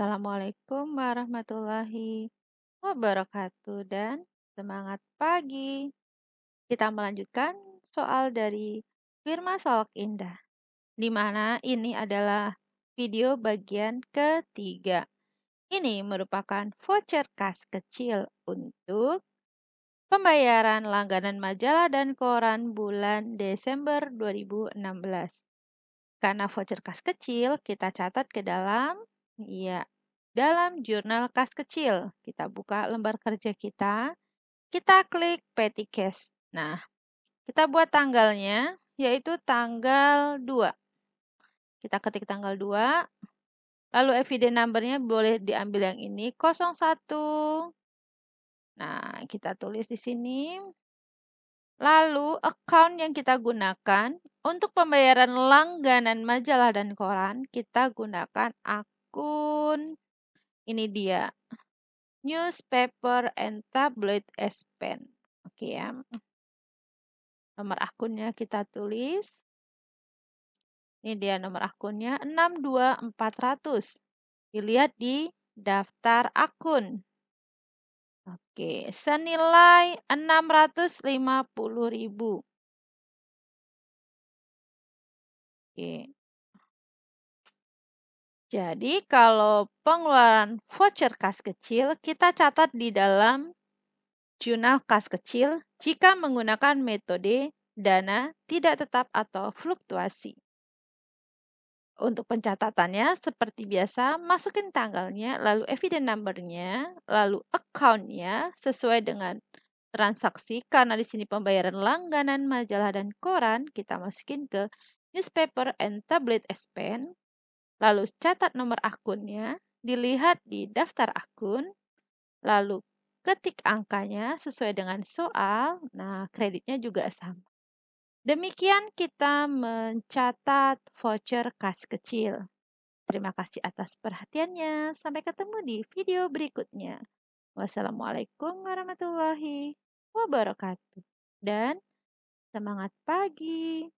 Assalamualaikum warahmatullahi wabarakatuh dan semangat pagi. Kita melanjutkan soal dari Firma Solok Indah, di mana ini adalah video bagian ketiga. Ini merupakan voucher kas kecil untuk pembayaran langganan majalah dan koran bulan Desember 2016. Karena voucher kas kecil, kita catat ke dalam Iya, dalam jurnal kas kecil, kita buka lembar kerja kita, kita klik petty cash. Nah, kita buat tanggalnya, yaitu tanggal 2. Kita ketik tanggal 2, lalu evidence numbernya boleh diambil yang ini, 01. Nah, kita tulis di sini. Lalu, account yang kita gunakan untuk pembayaran langganan majalah dan koran, kita gunakan akun akun ini dia newspaper and tabloid S Pen. Oke ya. Nomor akunnya kita tulis. Ini dia nomor akunnya 62400. Dilihat di daftar akun. Oke, senilai 650.000. Oke. Jadi kalau pengeluaran voucher kas kecil, kita catat di dalam jurnal kas kecil jika menggunakan metode dana tidak tetap atau fluktuasi. Untuk pencatatannya, seperti biasa, masukin tanggalnya, lalu evidence number-nya, lalu account-nya sesuai dengan transaksi. Karena di sini pembayaran langganan majalah dan koran, kita masukin ke newspaper and tablet expense lalu catat nomor akunnya, dilihat di daftar akun, lalu ketik angkanya sesuai dengan soal, nah kreditnya juga sama. Demikian kita mencatat voucher kas kecil. Terima kasih atas perhatiannya. Sampai ketemu di video berikutnya. Wassalamualaikum warahmatullahi wabarakatuh. Dan semangat pagi.